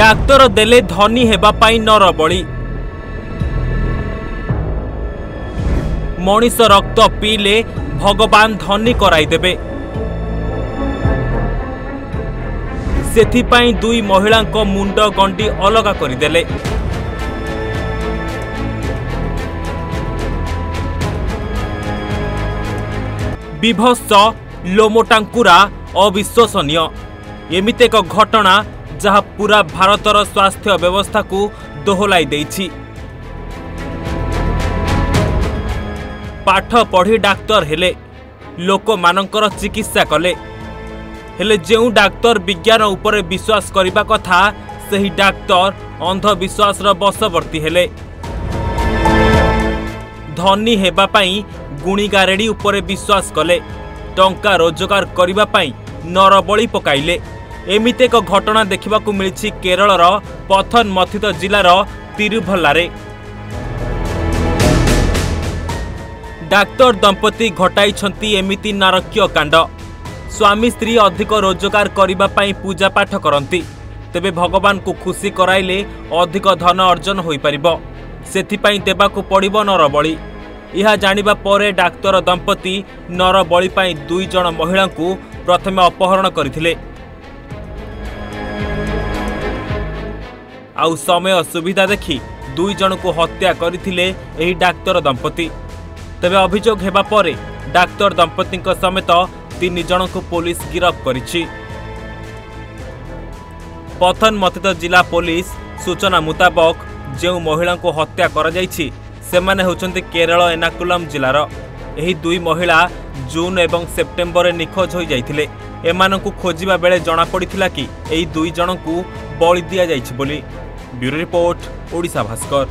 ଡାକ୍ତର ଦେଲେ ଧନୀ ହେବା ପାଇଁ ନରବଳି। ମଣିଷ ରକ୍ତ ପିଇଲେ ଭଗବାନ ଧନୀ କରାଇଦେବେ। ସେଥିପାଇଁ ଦୁଇ ମହିଳାଙ୍କ ମୁଣ୍ଡ ଗଣ୍ଡି ଅଲଗା କରିଦେଲେ। ବିଭତ୍ସ ଲୋମୋଟାଙ୍କୁରା ଅବିଶ୍ୱସନୀୟ। ଏମିତି ଏକ ଘଟଣା ଯାହା ପୁରା ଭାରତର ସ୍ୱାସ୍ଥ୍ୟ ବ୍ୟବସ୍ଥାକୁ ଦୋହଲାଇ ଦେଇଛି। ପାଠ ପଢ଼ି ଡାକ୍ତର ହେଲେ ଲୋକମାନଙ୍କର ଚିକିତ୍ସା କଲେ। ହେଲେ ଯେଉଁ ଡାକ୍ତର ବିଜ୍ଞାନ ଉପରେ ବିଶ୍ୱାସ କରିବା କଥା ସେହି ଡାକ୍ତର ଅନ୍ଧବିଶ୍ୱାସର ବଶବର୍ତ୍ତୀ ହେଲେ। ଧନୀ ହେବା ପାଇଁ ଗୁଣିଗାରେଡ଼ି ଉପରେ ବିଶ୍ୱାସ କଲେ ଟଙ୍କା ରୋଜଗାର କରିବା ପାଇଁ ନରବଳି ପକାଇଲେ। ଏମିତି ଏକ ଘଟଣା ଦେଖିବାକୁ ମିଳିଛି କେରଳର ପଥନମଥିତ ଜିଲ୍ଲାର ତିରୁଭଲ୍ଲାରେ। ଡାକ୍ତର ଦମ୍ପତି ଘଟାଇଛନ୍ତି ଏମିତି ନାରକୀୟ କାଣ୍ଡ। ସ୍ୱାମୀ ସ୍ତ୍ରୀ ଅଧିକ ରୋଜଗାର କରିବା ପାଇଁ ପୂଜାପାଠ କରନ୍ତି। ତେବେ ଭଗବାନଙ୍କୁ ଖୁସି କରାଇଲେ ଅଧିକ ଧନ ଅର୍ଜନ ହୋଇପାରିବ। ସେଥିପାଇଁ ଦେବାକୁ ପଡ଼ିବ ନରବଳି। ଏହା ଜାଣିବା ପରେ ଡାକ୍ତର ଦମ୍ପତି ନରବଳି ପାଇଁ ଦୁଇ ଜଣ ମହିଳାଙ୍କୁ ପ୍ରଥମେ ଅପହରଣ କରିଥିଲେ। ଆଉ ସମୟ ସୁବିଧା ଦେଖି ଦୁଇ ଜଣଙ୍କୁ ହତ୍ୟା କରିଥିଲେ ଏହି ଡାକ୍ତର ଦମ୍ପତି। ତେବେ ଅଭିଯୋଗ ହେବା ପରେ ଡାକ୍ତର ଦମ୍ପତିଙ୍କ ସମେତ ତିନି ଜଣଙ୍କୁ ପୋଲିସ ଗିରଫ କରିଛି। ପଥନମଥିତ ଜିଲ୍ଲା ପୋଲିସ ସୂଚନା ମୁତାବକ ଯେଉଁ ମହିଳାଙ୍କୁ ହତ୍ୟା କରାଯାଇଛି ସେମାନେ ହେଉଛନ୍ତି କେରଳ ଏର୍ଣ୍ଣାକୁଲମ ଜିଲ୍ଲାର। ଏହି ଦୁଇ ମହିଳା ଜୁନ୍ ଏବଂ ସେପ୍ଟେମ୍ବରରେ ନିଖୋଜ ହୋଇଯାଇଥିଲେ। ଏମାନଙ୍କୁ ଖୋଜିବା ବେଳେ ଜଣାପଡ଼ିଥିଲା କି ଏହି ଦୁଇ ଜଣଙ୍କୁ ବଳି ଦିଆଯାଇଛି ବୋଲି। Bureau report Odisha Bhaskar.